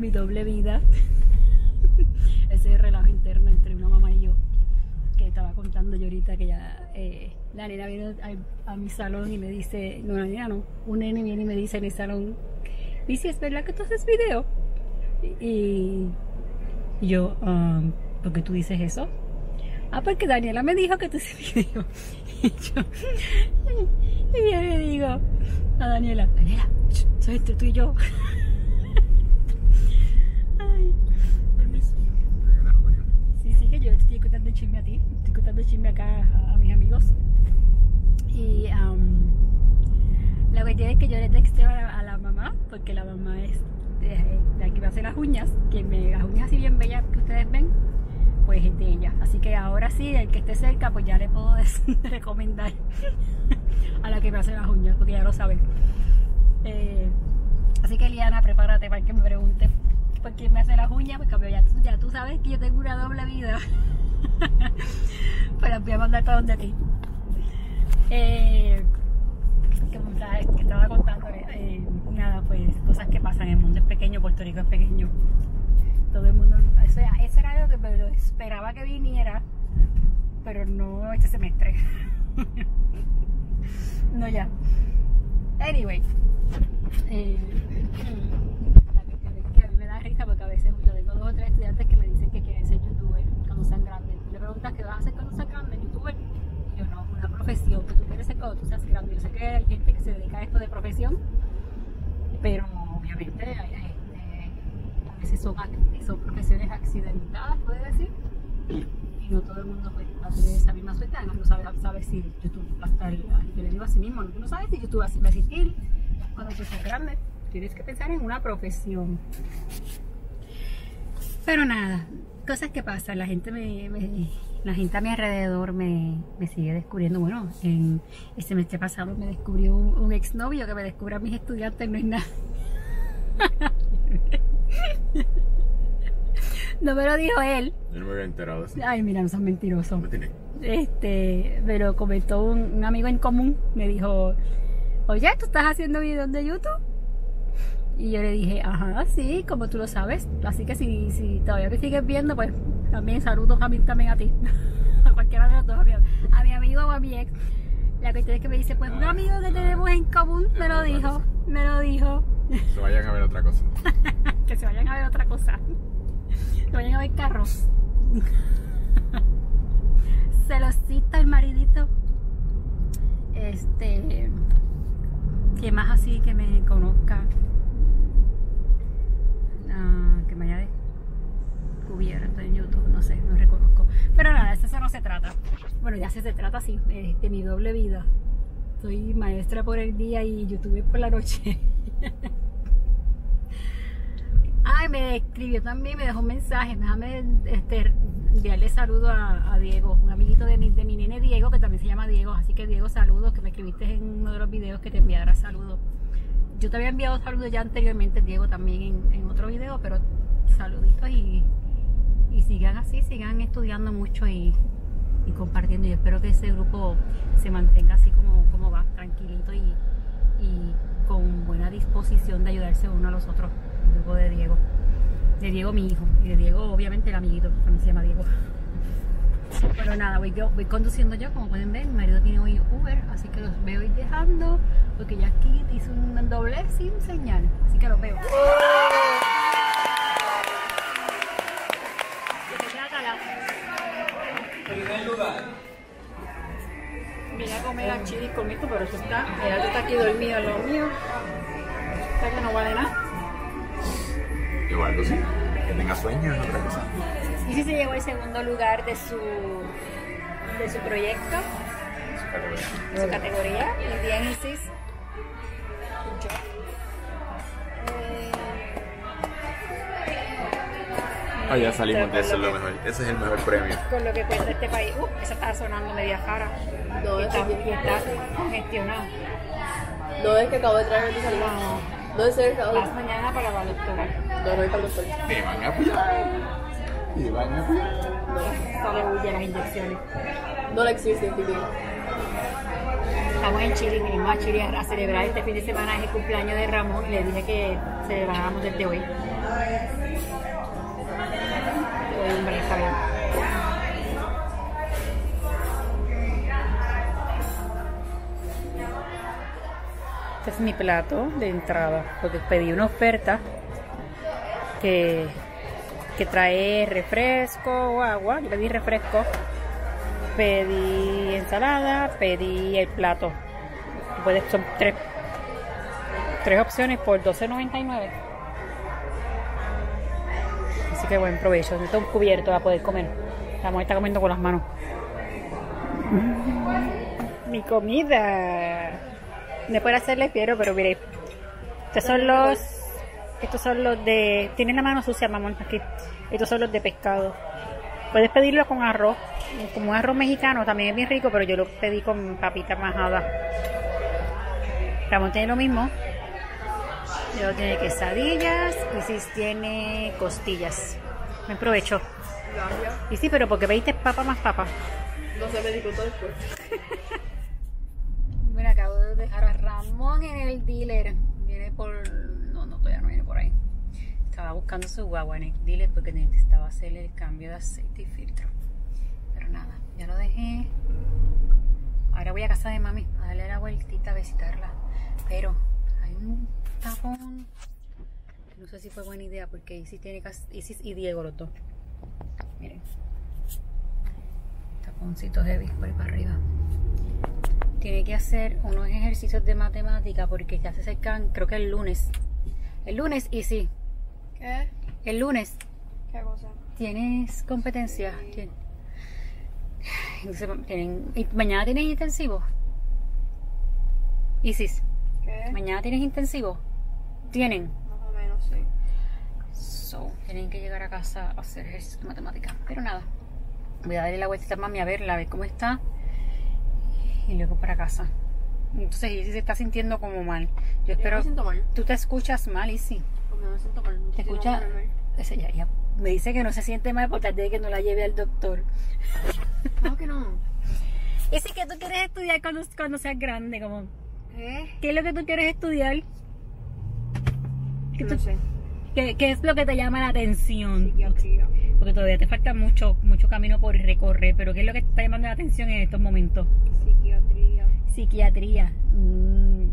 mi doble vida. Ese relajo interno entre una mamá y yo que estaba contando yo ahorita que ya eh, la nena viene a, a mi salón y me dice, no la nena no, un nene viene y me dice en el salón, dice, ¿es verdad que tú haces video? Y, y yo, um, ¿por qué tú dices eso? Ah, porque Daniela me dijo que tú haces video. Y yo, y yo le digo a Daniela, Daniela, soy tú y yo. Ay. Permiso. Regala Julio. Sí, sí, que yo estoy contando chisme a ti, estoy contando chisme acá a, a mis amigos. Y am, la cuestión es que yo le texteo a la, a la mamá, porque la mamá es la que me hace las uñas, que me las uñas así bien bellas que ustedes ven, pues es de ella. Así que ahora sí, el que esté cerca, pues ya le puedo recomendar a la que me hace las uñas, porque ya lo saben. Eh, así que Liana, prepárate para que me pregunte por quién me hace las uñas, porque ya, ya tú sabes que yo tengo una doble vida. Pero voy a mandar para donde ti. Eh, que estaba contando, eh, nada, pues cosas que pasan, el mundo es pequeño, Puerto Rico es pequeño. Todo el mundo, eso, eso era algo que lo esperaba que viniera, pero no este semestre. no ya. Anyway. Eh, que a mí me da risa porque a veces yo tengo dos o tres estudiantes que me dicen que quieren ser youtuber cuando sean grandes. Preguntas qué vas a hacer cuando seas grande, youtuber. Y yo no, una profesión que tú quieres ser cuando tú seas grande. Yo sé que hay gente que se dedica a esto de profesión, pero obviamente hay, hay, eh, a veces son, son profesiones accidentadas, puede decir. Y no todo el mundo a tener esa misma suerte. Además, no sabe, sabe si YouTube va a estar. Yo le digo a sí mismo, no sabes si YouTube va a existir cuando tú seas grande. Tienes que pensar en una profesión. Pero nada, cosas que pasan. La gente me, me- la gente a mi alrededor me, me sigue descubriendo. Bueno, en el semestre pasado me descubrió un, un exnovio que me descubre a mis estudiantes, no es nada. no me lo dijo él. Yo no me había enterado eso. Ay, mira, no seas mentiroso Me tiene. este, me lo comentó un, un amigo en común, me dijo, oye, ¿tú estás haciendo videos de YouTube? Y yo le dije, ajá, sí, como tú lo sabes. Así que si, si todavía me sigues viendo, pues también saludos a mí también a ti. a cualquiera de los dos, a mi, a mi amigo o a mi ex. La cuestión es que me dice, pues un amigo que tenemos en común me lo dijo, me lo dijo. Se vayan a ver otra cosa. que se vayan a ver otra cosa. Que vayan a ver carros. Celosito el maridito. Este. Que más así que me conozca. Me descubierto en YouTube, no sé, no reconozco. Pero nada, eso no se trata. Bueno, ya se, trata eh, de mi doble vida. Soy maestra por el día y youtuber por la noche. Ay, me escribió también, me dejó un mensaje. Déjame este, enviarle saludo a, Diego, un amiguito de mi, de mi nene Diego, que también se llama Diego. Así que Diego, saludos, que me escribiste en uno de los videos que te enviara saludos. Yo te había enviado saludos ya anteriormente, Diego, también en otro video, pero saluditos y, y sigan así, sigan estudiando mucho y, compartiendo. Y espero que ese grupo se mantenga así como, va, tranquilito y, con buena disposición de ayudarse uno a los otros, el grupo de Diego. De Diego, mi hijo, y de Diego, obviamente, el amiguito, también se llama Diego. Pero nada, voy, yo, voy conduciendo yo, como pueden ver, mi marido tiene hoy Uber, así que los veo ir dejando, porque ya aquí hizo un doble sin señal, así que los veo. comer a conmigo, pero eso está, eh, ya está aquí dormido lo mío. Está que no vale nada. Igual, sí, que tenga sueño es otra cosa. Y si se llevó el segundo lugar de su, de su proyecto, de su categoría, de su categoría, el día Oh, ya salimos de eso, es lo mejor. Ese es el mejor premio. Con lo que cuesta este país. Uh, esa está sonando media cara. No, está, está congestionada. No es que acabo de traer tu salida. No. No es el Las mañana para la doctora. No, no hay para la. Te van a apoyar. Te van a apoyar. No, sale huye las inyecciones. No la existen, tío. Estamos en Chile, vinimos a Chile a celebrar este fin de semana el cumpleaños de Ramón y le dije que celebráramos desde hoy. Este es mi plato de entrada, porque pedí una oferta que, que trae refresco o agua. Yo pedí refresco, pedí ensalada, pedí el plato. Puedes, son tres, tres opciones por $12.99. Que buen provecho. Necesito un cubierto para poder comer. La mujer está comiendo con las manos. Mi comida. No puedo hacerle fiero, pero mire. Estos son los. Estos son los de. Tienen la mano sucia, mamón, aquí. Estos son los de pescado. Puedes pedirlo con arroz. Como un arroz mexicano, también es bien rico, pero yo lo pedí con papita majada. Ramón tiene lo mismo. Luego tiene quesadillas. Y si tiene costillas. Me provecho. Gracias. Y sí, pero porque pediste papa más papa. No se me disfrutó después. Mira, acabo de dejar a Ramón en el dealer. Viene por. No, no, todavía no viene por ahí. Estaba buscando su guagua en el dealer porque necesitaba hacerle el cambio de aceite y filtro. Pero nada, ya lo dejé. Ahora voy a casa de mami a darle la vueltita a visitarla. Pero un tapón. No sé si fue buena idea porque Isis tiene Isis y Diego los dos. Miren. Taponcito heavy por ahí para arriba tiene que hacer unos ejercicios de matemática porque ya se acercan, creo que el lunes. El lunes, y sí, ¿Qué? el lunes ¿Qué cosa? tienes competencia. Tien- Entonces, tienen, y mañana tienes intensivo. Isis, ¿Qué? mañana tienes intensivo. Tienen. Más o menos, sí. So, tienen que llegar a casa a hacer ejercicios de matemática. Pero nada, voy a darle la vueltita a mami a verla, a ver cómo está. Y luego para casa. Entonces, Isis se está sintiendo como mal. Yo Yo espero. me siento mal. Tú te escuchas mal, Isis. Porque me siento mal. ¿Te Quiero escucha? ponerme. Ese ya, ya me dice que no se siente mal por tal de que no la lleve al doctor. Claro que no. Ese que tú quieres estudiar cuando, cuando seas grande, como. ¿Qué? ¿Qué es lo que tú quieres estudiar? ¿Qué, No tú- sé. qué- qué es lo que te llama la atención? Psiquiatría. Porque todavía te falta mucho, mucho camino por recorrer, pero ¿qué es lo que te está llamando la atención en estos momentos? Psiquiatría. Psiquiatría. Mm.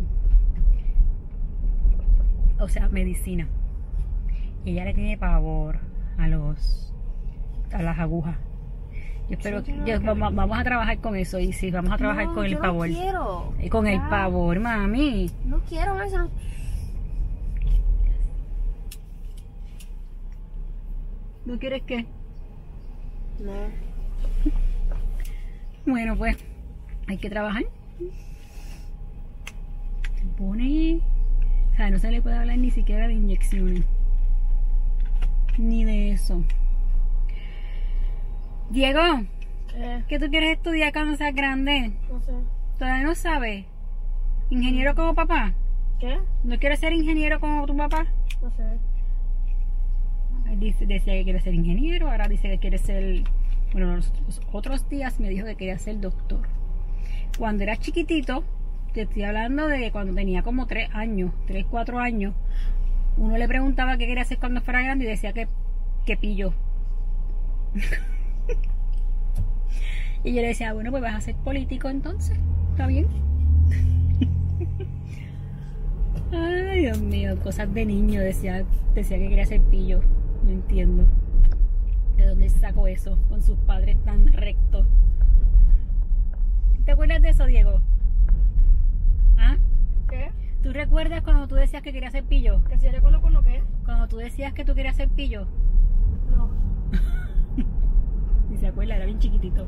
O sea, medicina. Y ella le tiene pavor a los a las agujas. Yo espero que yo vamos, vamos a trabajar con eso y sí, vamos a trabajar No, con el yo pavor. No quiero. Y con el pavor, mami. No quiero eso. ¿No quieres qué? No. Bueno, pues hay que trabajar. Se pone. O sea, no se le puede hablar ni siquiera de inyecciones. Ni de eso. Diego, ¿Qué? ¿qué tú quieres estudiar cuando seas grande? No sé. Todavía no sabes. ¿Ingeniero como papá? ¿Qué? ¿No quieres ser ingeniero como tu papá? No sé. Dice- decía que quiere ser ingeniero, ahora dice que quiere ser. Bueno, los, los otros días me dijo que quería ser doctor. Cuando era chiquitito, te estoy hablando de cuando tenía como 3 años, 3, 4 años, uno le preguntaba qué quería hacer cuando fuera grande y decía que, que pillo. Y yo le decía, bueno, pues vas a ser político entonces, ¿está bien? Ay, Dios mío, cosas de niño, decía, decía que quería ser pillo. No entiendo. ¿De dónde sacó eso con sus padres tan rectos? ¿Te acuerdas de eso, Diego? ¿Ah? ¿Qué? ¿Tú recuerdas cuando tú decías que querías ser pillo? ¿Que si yo recuerdo con lo que? Cuando tú decías que tú querías ser pillo. No. Ni se acuerda, era bien chiquitito.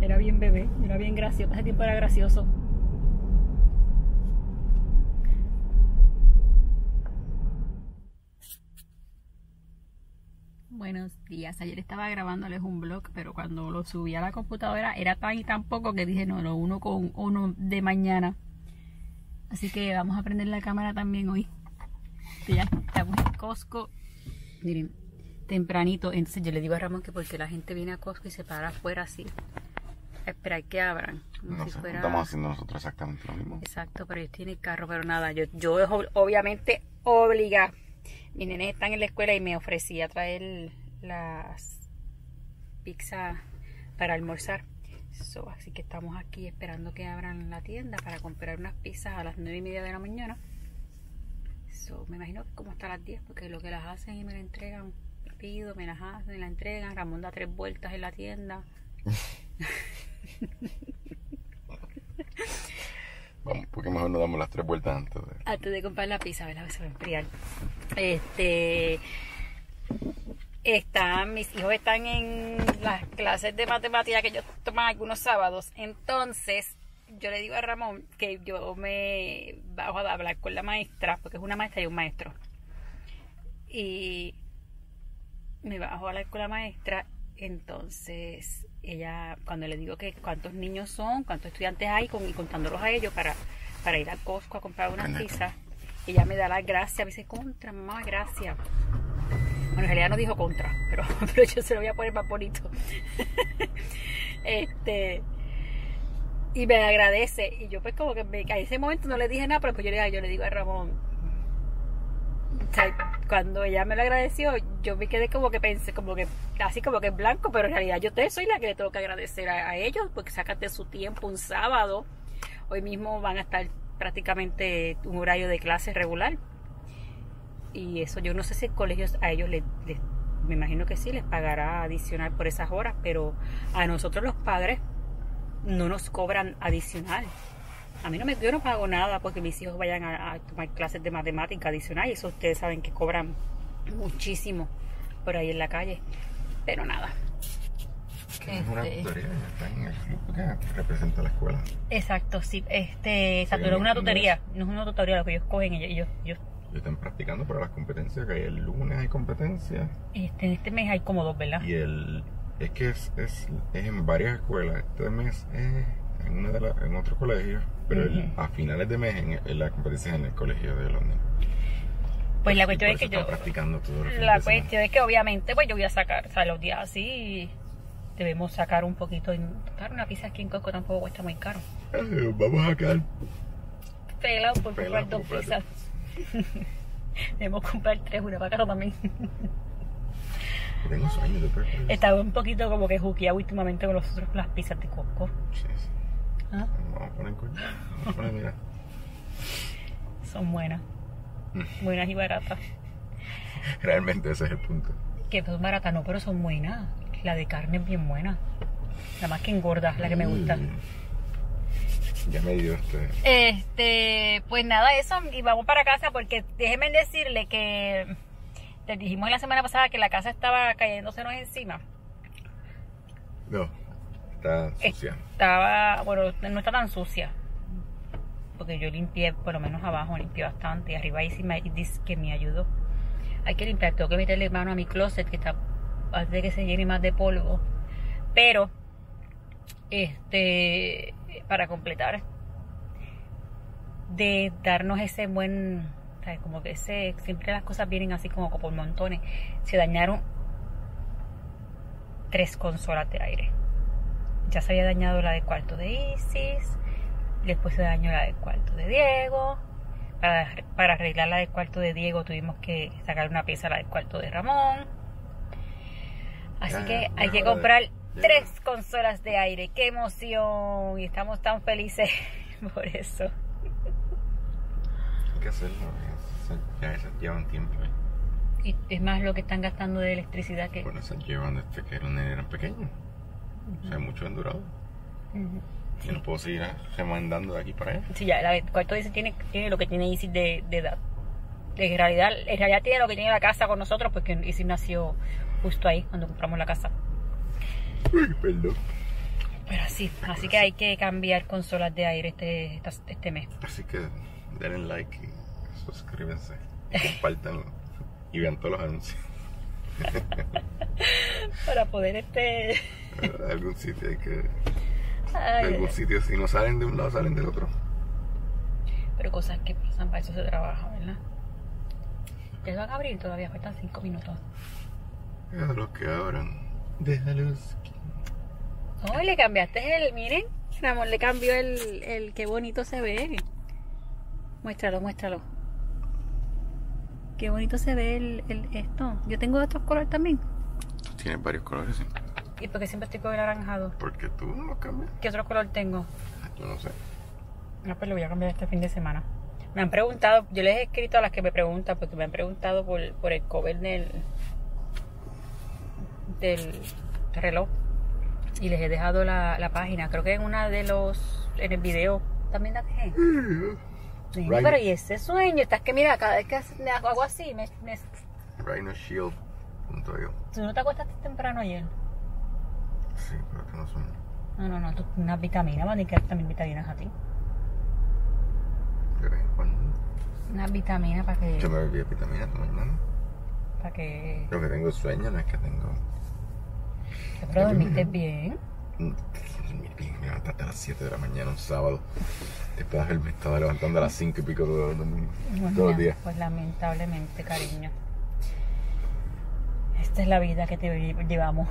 Era bien bebé, era bien gracioso. Ese tiempo era gracioso. Buenos días. Ayer estaba grabándoles un blog, pero cuando lo subí a la computadora era tan y tan poco que dije, no, lo uno con uno de mañana. Así que vamos a prender la cámara también hoy. Ya estamos en Costco Miren, tempranito. Entonces yo le digo a Ramón que porque la gente viene a Costco y se para afuera así. a Esperar que abran. Como No si sé, fuera... estamos haciendo nosotros exactamente lo mismo. Exacto, pero ellos tienen carro, pero nada, yo, yo obviamente obliga. Mis nenes están en la escuela y me ofrecía traer las pizzas para almorzar. So, así que estamos aquí esperando que abran la tienda para comprar unas pizzas a las nueve y media de la mañana. So, me imagino que como hasta las 10, porque lo que las hacen y me la entregan, pido, me las hacen, me la entregan. Ramón da tres vueltas en la tienda. Vamos, porque mejor no damos las tres vueltas antes de... antes de comprar la pizza, ¿verdad? Se va a enfriar. Este. Están, mis hijos están en las clases de matemática que ellos toman algunos sábados. Entonces, yo le digo a Ramón que yo me bajo a hablar con la maestra, porque es una maestra y un maestro. Y me bajo a la maestra. Entonces, ella, cuando le digo que cuántos niños son, cuántos estudiantes hay, con, y contándolos a ellos para, para ir al Costco a comprar unas pizzas, ella me da las gracias, me dice, contra, mamá, gracias. Bueno, en realidad no dijo contra, pero, pero yo se lo voy a poner más bonito. este y me agradece. Y yo pues como que me, a ese momento no le dije nada, pero pues yo le, yo le digo a Ramón, o sea, cuando ella me lo agradeció, yo me quedé como que pensé, como que así como que en blanco, pero en realidad yo te soy la que le tengo que agradecer a, ellos, porque sacaste su tiempo un sábado. Hoy mismo van a estar prácticamente un horario de clase regular. Y eso yo no sé si colegios a ellos les, les- me imagino que sí, les pagará adicional por esas horas, pero a nosotros los padres no nos cobran adicional. A mí no me, yo no pago nada porque mis hijos vayan a, a tomar clases de matemática adicional y eso ustedes saben que cobran muchísimo por ahí en la calle. Pero nada. Es una Este- tutoría, está en el club que representa la escuela. Exacto, sí. Este, exacto, Sí, no es una tutoría, no es una tutoría lo que ellos cogen, ellos, ellos, ellos- están practicando para las competencias, que hay el lunes hay competencias. este, en este mes hay como dos, ¿verdad? Y el... Es que es, es, es en varias escuelas. Este mes es en, una de la- en otro colegio, pero a finales de mes en, en la competencia en el colegio de Londres. Pues la cuestión es que yo, practicando los la semana. cuestión es que obviamente pues yo voy a sacar, o sea, los días así debemos sacar un poquito. y- Claro, una pizza aquí en Coco tampoco cuesta muy caro. Eh, vamos a sacar Pelado por comprar dos pizzas. Debemos comprar tres, una para acá también. Tengo sueño. Estaba un poquito como que juqueado últimamente con nosotros con las pizzas de Coco. Sí, sí. ¿Ah? Vamos a poner coño. Vamos a poner, mira. Son buenas. Buenas y baratas. Realmente ese es el punto. Que son baratas, no, pero son buenas. La de carne es bien buena. La más que engorda, la que me gusta. Mm. Ya me dio este. Este, pues nada, eso, y vamos para casa porque déjenme decirle que les dijimos la semana pasada que la casa estaba cayéndosenos encima. No, está sucia. Estaba, bueno, no está tan sucia. Porque yo limpié, por lo menos abajo, limpié bastante. Y arriba ahí sí me dice que me ayudó. Hay que limpiar, tengo que meterle mano a mi closet que está antes de que se llene más de polvo. Pero, este, para completar, de darnos ese buen, como que ese, siempre las cosas vienen así como por montones. Se dañaron tres consolas de aire. Ya se había dañado la del cuarto de Isis, después se dañó la del cuarto de Diego. Para, para arreglar la del cuarto de Diego tuvimos que sacar una pieza a la del cuarto de Ramón. Así Ya, que hay que de- comprar ya. tres consolas de aire. ¡Qué emoción! Y estamos tan felices por eso. Hay que hacerlo. Ya esas llevan tiempo. ¿eh? Y es más lo que están gastando de electricidad que... Bueno, esas llevan desde que eran, eran pequeños. O sea, mucho han durado. Ujú. Yo no puedo seguir remandando de aquí para allá. Sí, ya, la del cuarto Isis tiene, tiene lo que tiene Isis de, de edad. En realidad, en realidad tiene lo que tiene la casa con nosotros porque Isis nació justo ahí cuando compramos la casa. Uy, perdón. Pero sí, así que hay que cambiar consolas de aire este, este mes. Así que denle like y suscríbanse. Y compártanlo. Y vean todos los anuncios. Para poder este... Algún sitio hay que. De Ay, algún sitio, si no salen de un lado, salen del otro. pero cosas que pasan, para eso se trabaja, ¿verdad? ¿Ustedes van a abrir? Todavía faltan 5 minutos. Déjalos que abran. Déjalos. Oh, le cambiaste el, miren, Ramón le cambió el, el, qué bonito se ve. Muéstralo, muéstralo. Qué bonito se ve el, el esto. Yo tengo otros colores también. Tú tienes varios colores, sí. ¿Y porque siempre estoy con el anaranjado? Porque tú no los cambias. ¿Qué otro color tengo? Yo no sé. No, pues lo voy a cambiar este fin de semana. Me han preguntado, yo les he escrito a las que me preguntan, porque me han preguntado por, por el cover del, del reloj. Y les he dejado la, la página. Creo que en una de los, en el video, también la dejé. Pero y ese sueño, estás que mira, cada vez que hago algo así, me, me- RhinoShield.io. ¿tú no te acuestaste temprano ayer? Sí, pero tú no sueño. No, no, no, tú unas vitaminas, van a que también vitaminas a ti. De vez en cuando. Unas vitaminas para que, Yo me bebí vitamina esta mañana. para que, Lo que tengo sueño, no es que tengo. pero dormiste bien. Me levantaste a las 7 de la mañana un sábado. Después de haberme estado levantando a las 5 y pico todo, domingo, Bueno, todo el día. Pues lamentablemente, cariño. Esta es la vida que te lle- llevamos.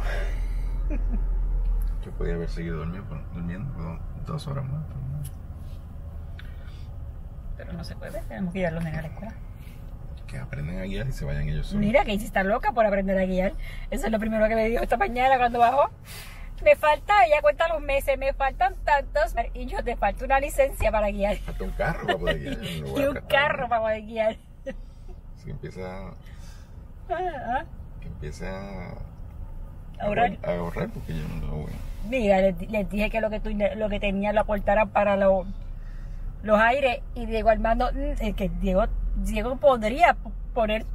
Yo podía haber seguido durmiendo, durmiendo dos horas más. pero no. Pero no se puede, tenemos que llevar los nenes a la escuela. Que aprenden a guiar y se vayan ellos solos. Mira, que está loca por aprender a guiar. Eso es lo primero que me dijo esta mañana cuando bajó. Me falta, ella cuenta los meses, me faltan tantos. Y yo, te falta una licencia para guiar. Falta un carro para poder guiar. Y un prestar carro para poder guiar. Así que empieza, Ah, que empiece a, Ahorrar. a ahorrar porque yo no lo voy. Mira, les, di- les dije que lo que, tú, lo que tenía lo aportaran para lo- los aires y Diego Armando, mm, que Diego, Diego podría poner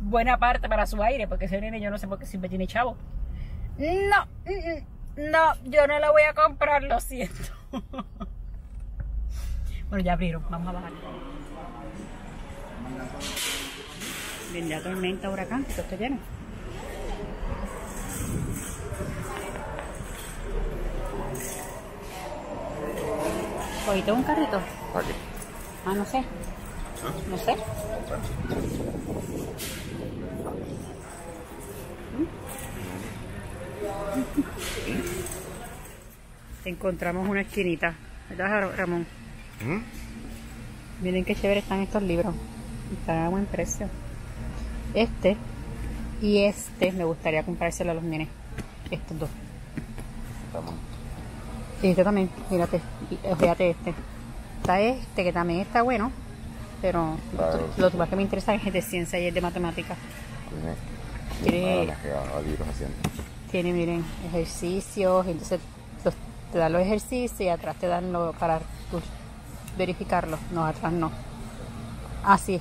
buena parte para su aire, porque ese nene yo no sé por qué siempre tiene chavo. No, mm, mm, no, yo no lo voy a comprar, lo siento. bueno, ya abrieron, vamos a bajar. Ya tormenta, huracán, esto está lleno. ¿Cogiste un carrito? ¿Para qué? Ah, no sé. No sé. Encontramos una esquinita, ¿verdad, Ramón? ¿Mm? Miren qué chévere están estos libros. Están a buen precio. Este y este me gustaría comprárselo a los nenes. Estos dos. Y este también, mírate, fíjate este. Está este que también está bueno, pero Claro. los demás que me interesan es de ciencia y el de matemáticas. Tiene. Tiene- Ah, a. Tiene, miren, ejercicios, entonces los- te dan los ejercicios y atrás te dan lo para tú verificarlos. No, atrás no. Ah, sí.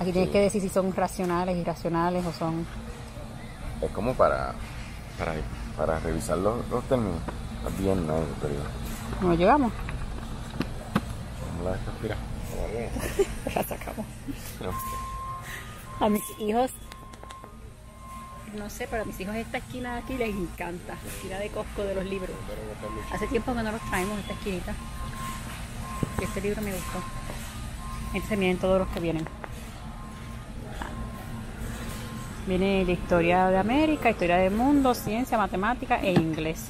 Aquí tienes que decir si son racionales, irracionales o son... Es como para, para, para revisar los, los términos. Bien, no, No llegamos. ¿cómo la dejas tirar? Como bien. La sacamos. A mis hijos, no sé, pero a mis hijos esta esquina de aquí les encanta, la esquina de Costco de los libros. Hace tiempo que no los traemos esta esquinita. Y este libro me gustó. Entonces miren todos los que vienen. Viene la historia de América, historia del mundo, ciencia, matemática e inglés.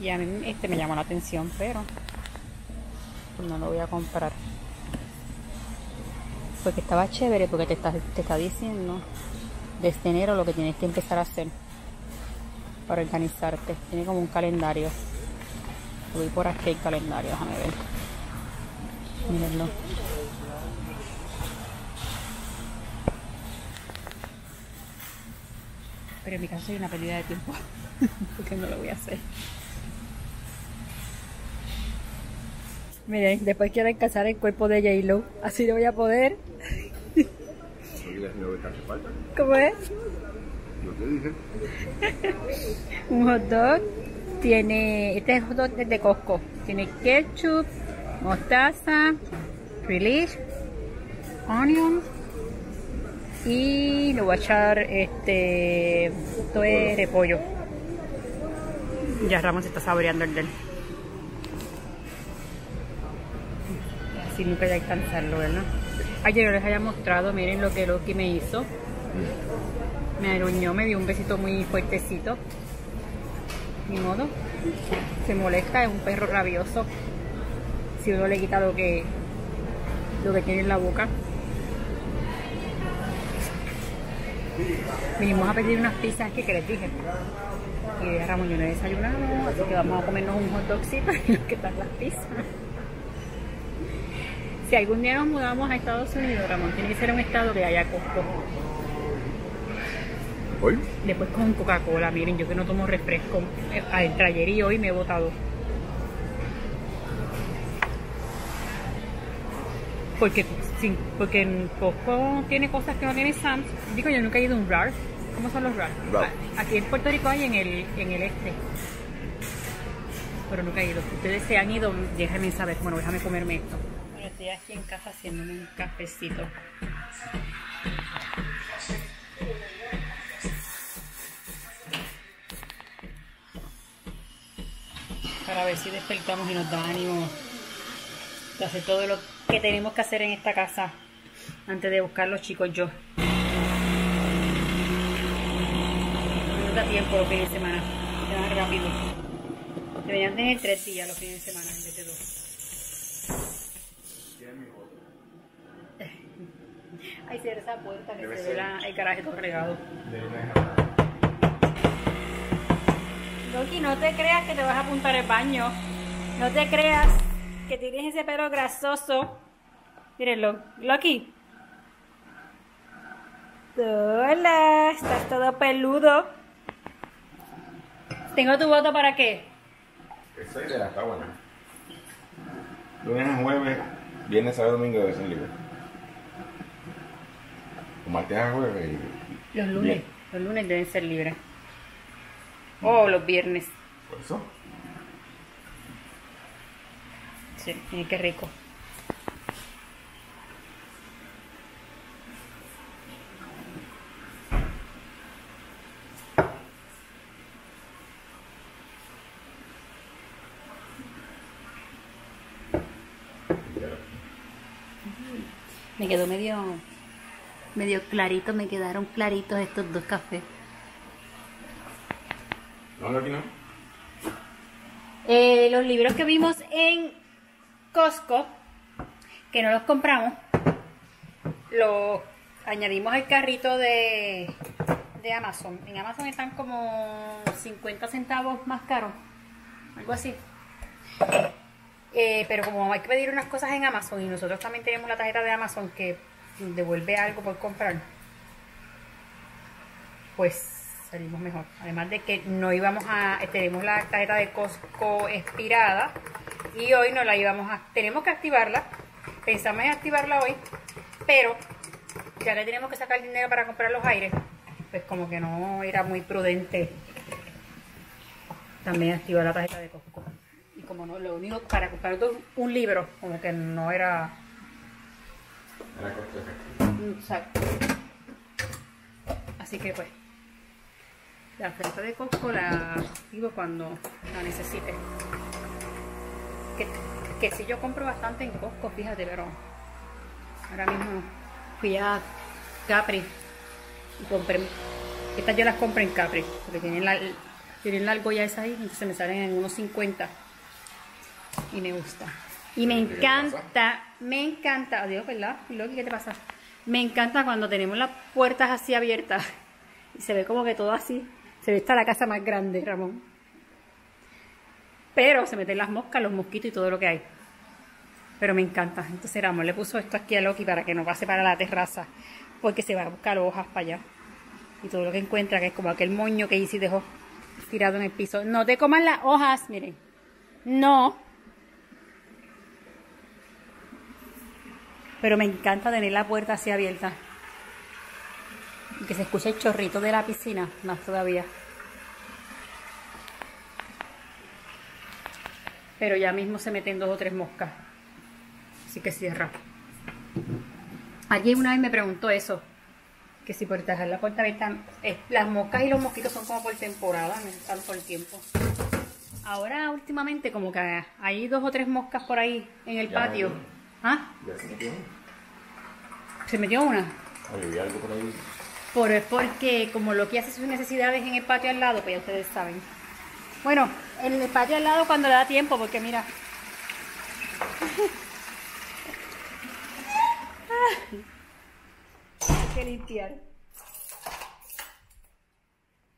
Y a mí este me llamó la atención, pero no lo voy a comprar. Porque estaba chévere, porque te está, te está diciendo desde enero lo que tienes que empezar a hacer para organizarte. Tiene como un calendario. Voy por aquí el calendario, déjame ver. Mírenlo. Pero en mi caso soy una pérdida de tiempo. porque no lo voy a hacer. Miren, después quiero alcanzar el cuerpo de J-Lo. Así lo voy a poder. ¿Cómo es? Lo que dije. Un hot dog tiene, este es hot dog de Costco, tiene ketchup, mostaza, relish, onion y le voy a echar este, esto es repollo. Ya Ramos está saboreando el del. Difícil nunca de alcanzarlo, ¿verdad? Ayer no les había mostrado, miren lo que Loki me hizo. Me aruñó, me dio un besito muy fuertecito. Ni modo. Se molesta, es un perro rabioso. Si uno le quita lo que lo que tiene en la boca. Vinimos a pedir unas pizzas que, que les dije. Y Ramón yo no he desayunado, así que vamos a comernos un hot dogcito y nos quedan las pizzas. Si algún día nos mudamos a Estados Unidos, Ramón, tiene que ser un estado que haya Costco. ¿Hoy? Después con Coca-Cola, miren, yo que no tomo refresco. eh, Entre ayer y hoy me he botado. Porque, sí, porque en Costco tiene cosas que no tiene Sam's. Digo, yo nunca he ido a un RAR. ¿Cómo son los RAR? Aquí en Puerto Rico hay en el, en el este. Pero nunca he ido. Si ustedes se han ido, déjenme saber. Bueno, déjame comerme esto. Estoy aquí en casa haciéndome un cafecito. para ver si despertamos y nos da ánimo de hacer todo lo que tenemos que hacer en esta casa antes de buscar los chicos yo. No da tiempo los fines de semana, se van rápido. Deberían tener tres días los fines de semana en vez de dos. Ay, cierra esa puerta que Debe se ve la- el garaje todo regado. Loki, no te creas que te vas a apuntar el baño. No te creas que tienes ese pelo grasoso. Mírenlo. Loki. Hola, estás todo peludo. Tengo tu voto para qué? Esa idea está buena. Lunes a jueves, viernes, sábado, domingo debe ser libre. O martes a jueves y... Los lunes. Bien. Los lunes deben ser libres. O los viernes. Por eso. Sí, qué rico. Me quedó medio medio clarito, me quedaron claritos estos dos cafés. No, aquí no. Eh, los libros que vimos en Costco, que no los compramos, los añadimos al carrito de, de Amazon. En Amazon están como 50 centavos más caros, algo así. Eh, pero como hay que pedir unas cosas en Amazon y nosotros también tenemos la tarjeta de Amazon que devuelve algo por comprar, pues salimos mejor. Además de que no íbamos a, tenemos la tarjeta de Costco expirada y hoy no la íbamos a, tenemos que activarla, pensamos en activarla hoy, pero ya que tenemos que sacar dinero para comprar los aires, pues como que no era muy prudente también activar la tarjeta de Costco. Y como no, lo único para comprar un libro, como que no era Era costo efectivo. Exacto. Así que pues, la oferta de Costco la activo cuando la necesite. Que, que si yo compro bastante en Costco, fíjate, pero ahora mismo fui a Capri y compré. Estas yo las compré en Capri, porque tienen la, tienen la argolla esa ahí, entonces me salen en unos 50 y me gusta. Y me ¿Qué te encanta, me encanta, adiós, ¿verdad? Loki, ¿qué te pasa? Me encanta cuando tenemos las puertas así abiertas y se ve como que todo así, se ve esta la casa más grande, Ramón. Pero se meten las moscas, los mosquitos y todo lo que hay. Pero me encanta. Entonces Ramón le puso esto aquí a Loki para que no pase para la terraza, porque se va a buscar hojas para allá. Y todo lo que encuentra, que es como aquel moño que Izzy dejó tirado en el piso. No te coman las hojas, miren. No. Pero me encanta tener la puerta así abierta. Y que se escuche el chorrito de la piscina, más todavía. Pero ya mismo se meten dos o tres moscas. Así que cierra. Alguien una vez me preguntó eso. Que si por dejar la puerta abierta, eh, las moscas y los mosquitos son como por temporada, no están por el tiempo. Ahora últimamente como que hay dos o tres moscas por ahí en el Ya, patio. ¿Ah? Ya se metió. ¿Se metió una? Oye, algo por ahí. Por, es porque como Loki hace sus necesidades en el patio al lado, pues ya ustedes saben. Bueno, en el patio al lado cuando le da tiempo, porque mira. Hay que limpiar.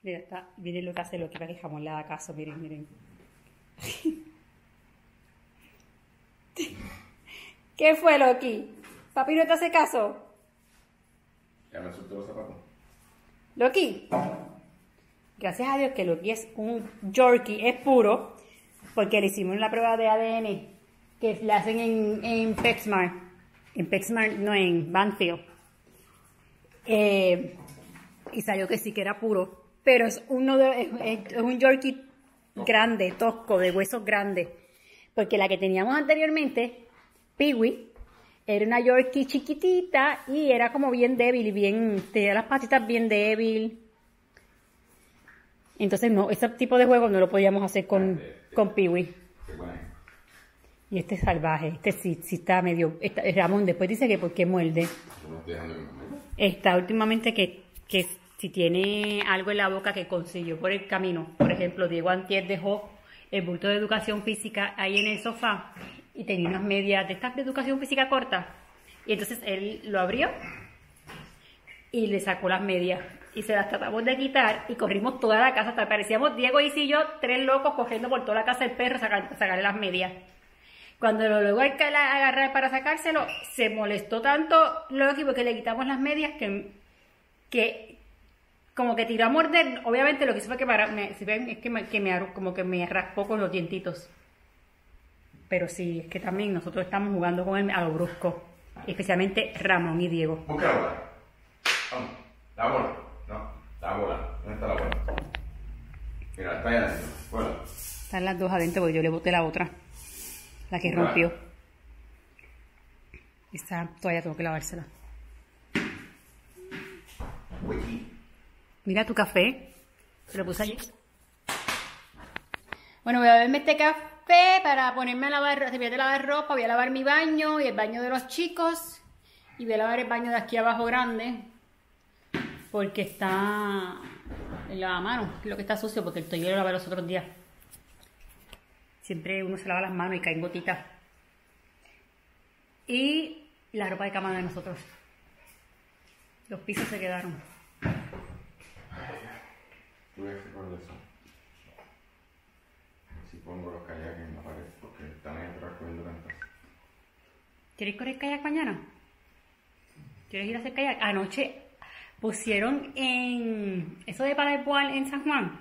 Mira, está, miren lo que hace para que el jamón le haga caso, miren, miren. ¿Qué fue Loki? ¿Papi no te hace caso? Ya me soltó los zapatos. Loki. Gracias a Dios que Loki es un Yorkie, es puro, porque le hicimos la prueba de ADN que la hacen en, en Petsmart. En Petsmart, no en Banfield. Eh, y salió que sí que era puro. Pero es uno de, es, es- es un Yorkie grande, tosco, de huesos grandes. Porque la que teníamos anteriormente, Peewee, era una Yorkie chiquitita y era como bien débil, y bien, tenía las patitas bien débil. Entonces no, ese tipo de juego no lo podíamos hacer con, con Peewee. Buena. Y este es salvaje, este sí, sí está medio... está- Ramón después dice que por qué muerde. Está últimamente que, que si tiene algo en la boca que consiguió por el camino. Por ejemplo, Diego Antier dejó el bulto de educación física ahí en el sofá y tenía unas medias de estas de educación física cortas. Y entonces él lo abrió y le sacó las medias. Y se las tratamos de quitar y corrimos toda la casa. Hasta parecíamos Diego y yo, tres locos corriendo por toda la casa del perro saca- sacarle las medias. Cuando lo logró agarrar para sacárselo, se molestó tanto Loki porque le quitamos las medias que, que como que tiró a morder. Obviamente lo que hizo fue que me, ven, es que me, que me como que me raspó con los dientitos. Pero sí, es que también nosotros estamos jugando con él a lo brusco. Especialmente Ramón y Diego. Busca la bola. Vamos. La bola. No. La bola. ¿Dónde está la bola? Mira, está allá adentro. Bola. Están las dos adentro porque yo le boté la otra. La que rompió. Esta toalla tengo que lavársela. Mira tu café. Se lo puse allí. Bueno, voy a beberme este café para ponerme a lavar, terminar de lavar ropa. Voy a lavar mi baño y el baño de los chicos. Y voy a lavar el baño de aquí abajo grande. Porque está en la mano. Lo que está sucio porque el toyo lo lavé los otros días. Siempre uno se lava las manos y caen gotitas. Y la ropa de cama de nosotros. Los pisos se quedaron. Tú eso. Pongo los kayaks en la pared, porque están ahí atrás cogiendo ventas. ¿Quieres correr kayak mañana? ¿Quieres ir a hacer kayak? Anoche pusieron en eso de paddleboard en San Juan.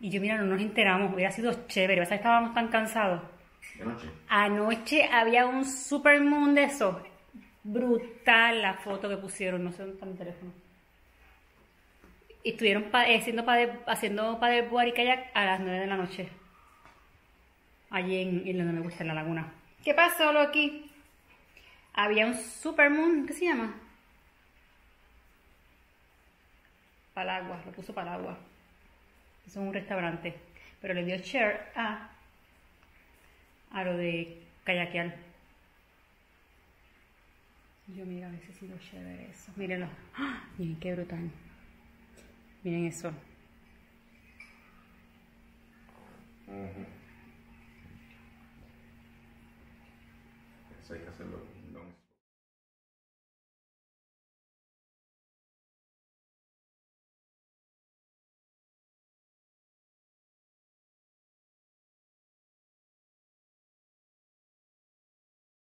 Y yo, mira, no nos enteramos. Hubiera sido chévere. O sea, estábamos tan cansados. De noche. Anoche había un supermoon de eso. Brutal la foto que pusieron. No sé dónde está mi teléfono. Y estuvieron pa- eh, haciendo, paddle, haciendo paddleboard y kayak a las 9 de la noche. Allí en, en donde me gusta, en la laguna. ¿Qué pasó, Loki? Había un supermoon, ¿qué se llama? Palagua, lo puso Palagua. Eso es un restaurante. Pero le dio share a, a lo de kayakear. Yo mira, a ver si sido chévere eso. Mírenlo. ¡Ah! Miren qué brutal. Miren eso. hay que hacerlo.